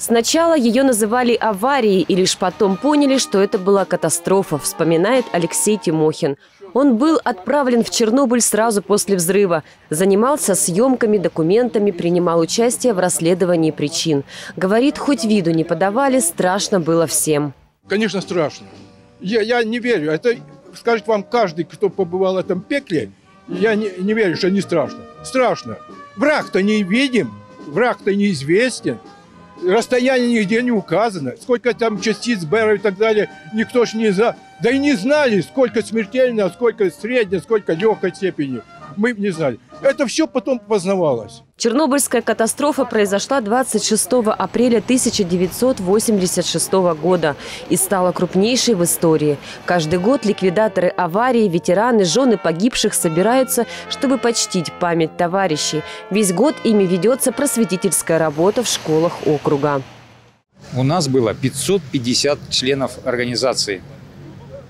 Сначала ее называли аварией и лишь потом поняли, что это была катастрофа, вспоминает Алексей Тимохин. Он был отправлен в Чернобыль сразу после взрыва. Занимался съемками, документами, принимал участие в расследовании причин. Говорит, хоть виду не подавали, страшно было всем. Конечно, страшно. Я, я не верю. Это скажет вам каждый, кто побывал в этом пекле. Я не, не верю, что не страшно. Страшно. Враг-то не видим, враг-то неизвестен. Расстояние нигде не указано. Сколько там частиц Бера и так далее, никто ж не за... Да и не знали, сколько смертельно, а сколько средней, сколько легкой степени. Мы не знали. Это все потом познавалось. Чернобыльская катастрофа произошла 26 апреля 1986 года и стала крупнейшей в истории. Каждый год ликвидаторы аварии, ветераны, жены погибших собираются, чтобы почтить память товарищей. Весь год ими ведется просветительская работа в школах округа. У нас было 550 членов организации.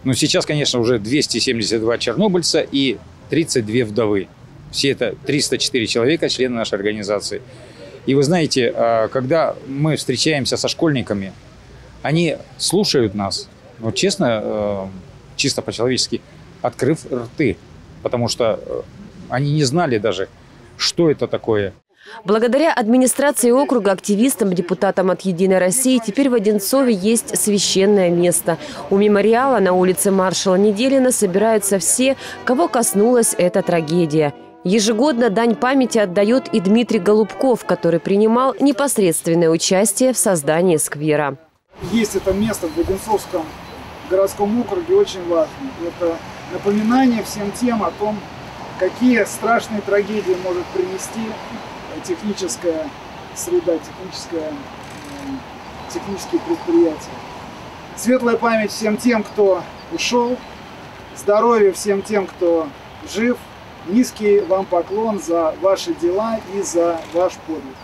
Но сейчас, конечно, уже 272 чернобыльца и 32 вдовы. Все это 304 человека, члены нашей организации. И вы знаете, а, когда мы встречаемся со школьниками, они слушают нас, но честно, э, чисто по-человечески, открыв рты, потому что э, они не знали даже, что это такое. Благодаря администрации округа, активистам, депутатам от «Единой России» теперь в Одинцове есть священное место. У мемориала на улице маршала Неделина собираются все, кого коснулась эта трагедия – Ежегодно дань памяти отдает и Дмитрий Голубков, который принимал непосредственное участие в создании сквера. Есть это место в Одинцовском городском округе очень важно. Это напоминание всем тем о том, какие страшные трагедии может принести техническая среда, техническая, э, технические предприятия. Светлая память всем тем, кто ушел, здоровье всем тем, кто жив – Низкий вам поклон за ваши дела и за ваш подвиг.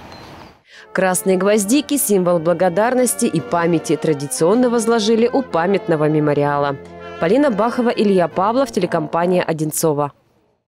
Красные гвоздики – символ благодарности и памяти традиционно возложили у памятного мемориала. Полина Бахова, Илья Павлов, телекомпания «Одинцова».